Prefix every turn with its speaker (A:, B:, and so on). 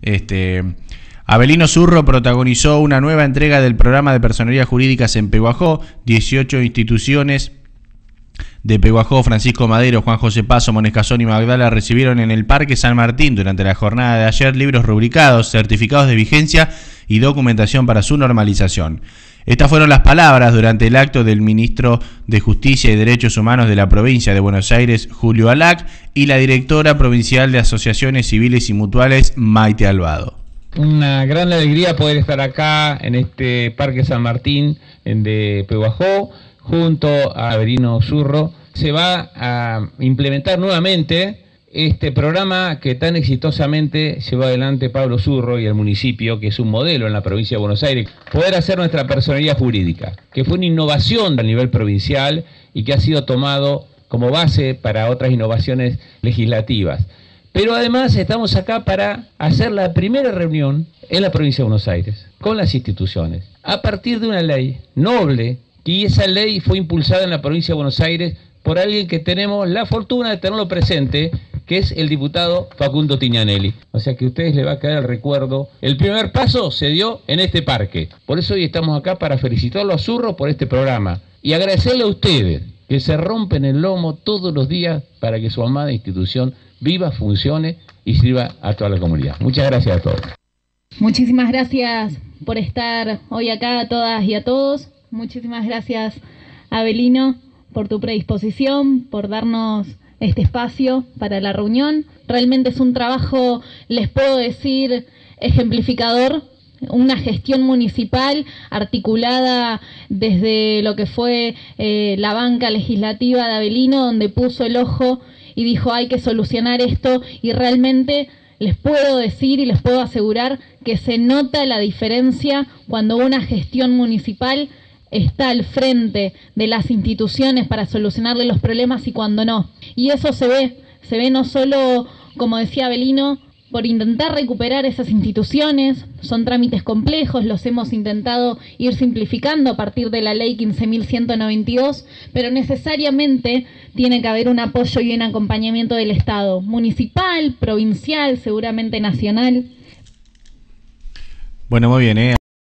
A: Este, Abelino Zurro protagonizó una nueva entrega del programa de personerías jurídicas en Peguajó, 18 instituciones de Peguajó, Francisco Madero, Juan José Paso, Monescazón y Magdala recibieron en el Parque San Martín durante la jornada de ayer libros rubricados, certificados de vigencia y documentación para su normalización. Estas fueron las palabras durante el acto del ministro de Justicia y Derechos Humanos de la provincia de Buenos Aires, Julio Alac, y la directora provincial de Asociaciones Civiles y Mutuales, Maite Albado.
B: Una gran alegría poder estar acá en este Parque San Martín de Pehuajó, junto a Averino Zurro. Se va a implementar nuevamente este programa que tan exitosamente llevó adelante Pablo Zurro y el municipio, que es un modelo en la provincia de Buenos Aires, poder hacer nuestra personería jurídica, que fue una innovación a nivel provincial y que ha sido tomado como base para otras innovaciones legislativas. Pero además estamos acá para hacer la primera reunión en la provincia de Buenos Aires con las instituciones, a partir de una ley noble, y esa ley fue impulsada en la provincia de Buenos Aires por alguien que tenemos la fortuna de tenerlo presente, que es el diputado Facundo Tiñanelli. O sea que a ustedes les va a quedar el recuerdo. El primer paso se dio en este parque. Por eso hoy estamos acá para felicitarlo a Zurro por este programa y agradecerle a ustedes que se rompen el lomo todos los días para que su amada institución viva, funcione y sirva a toda la comunidad. Muchas gracias a todos.
C: Muchísimas gracias por estar hoy acá a todas y a todos. Muchísimas gracias, Abelino, por tu predisposición, por darnos este espacio para la reunión. Realmente es un trabajo, les puedo decir, ejemplificador una gestión municipal articulada desde lo que fue eh, la banca legislativa de Avelino, donde puso el ojo y dijo hay que solucionar esto y realmente les puedo decir y les puedo asegurar que se nota la diferencia cuando una gestión municipal está al frente de las instituciones para solucionarle los problemas y cuando no. Y eso se ve, se ve no solo, como decía Avelino, por intentar recuperar esas instituciones. Son trámites complejos, los hemos intentado ir simplificando a partir de la ley 15.192, pero necesariamente tiene que haber un apoyo y un acompañamiento del Estado, municipal, provincial, seguramente nacional.
A: Bueno, muy bien, ¿eh?